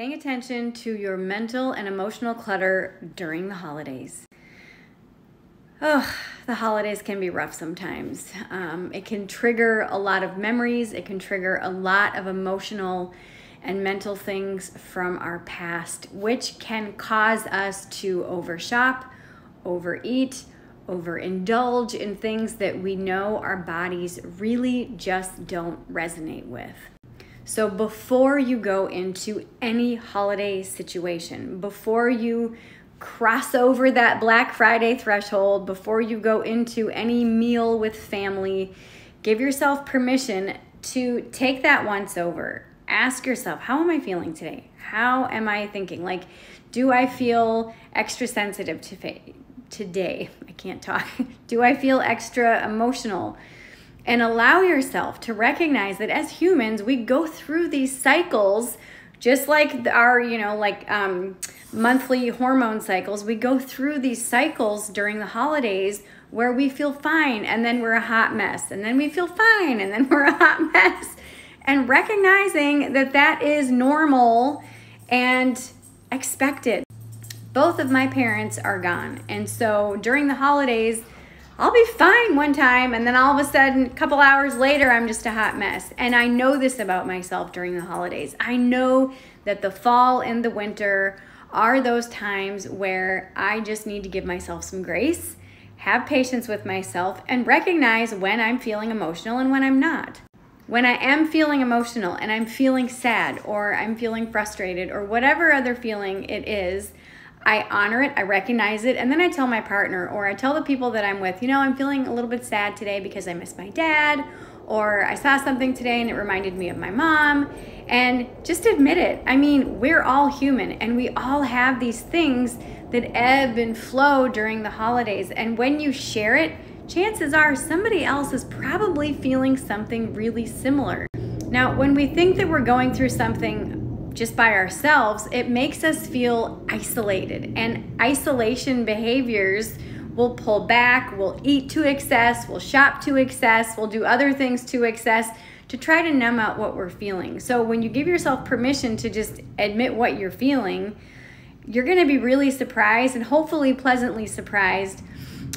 Paying attention to your mental and emotional clutter during the holidays. Oh, the holidays can be rough sometimes. Um, it can trigger a lot of memories, it can trigger a lot of emotional and mental things from our past, which can cause us to overshop, overeat, overindulge in things that we know our bodies really just don't resonate with. So before you go into any holiday situation, before you cross over that Black Friday threshold, before you go into any meal with family, give yourself permission to take that once over. Ask yourself, how am I feeling today? How am I thinking? Like, do I feel extra sensitive to today? I can't talk. do I feel extra emotional? And allow yourself to recognize that as humans we go through these cycles just like our you know like um, monthly hormone cycles we go through these cycles during the holidays where we feel fine and then we're a hot mess and then we feel fine and then we're a hot mess. And recognizing that that is normal and expected. Both of my parents are gone and so during the holidays I'll be fine one time and then all of a sudden a couple hours later I'm just a hot mess. And I know this about myself during the holidays. I know that the fall and the winter are those times where I just need to give myself some grace, have patience with myself and recognize when I'm feeling emotional and when I'm not. When I am feeling emotional and I'm feeling sad or I'm feeling frustrated or whatever other feeling it is, I honor it, I recognize it, and then I tell my partner or I tell the people that I'm with, you know, I'm feeling a little bit sad today because I miss my dad, or I saw something today and it reminded me of my mom. And just admit it. I mean, we're all human and we all have these things that ebb and flow during the holidays. And when you share it, chances are somebody else is probably feeling something really similar. Now, when we think that we're going through something just by ourselves, it makes us feel isolated. And isolation behaviors will pull back, we'll eat to excess, we'll shop to excess, we'll do other things to excess to try to numb out what we're feeling. So when you give yourself permission to just admit what you're feeling, you're going to be really surprised and hopefully pleasantly surprised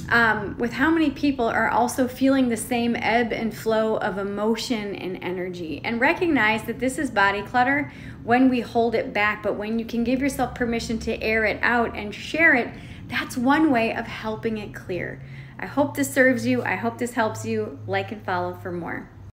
um, with how many people are also feeling the same ebb and flow of emotion and energy. And recognize that this is body clutter when we hold it back, but when you can give yourself permission to air it out and share it, that's one way of helping it clear. I hope this serves you. I hope this helps you. Like and follow for more.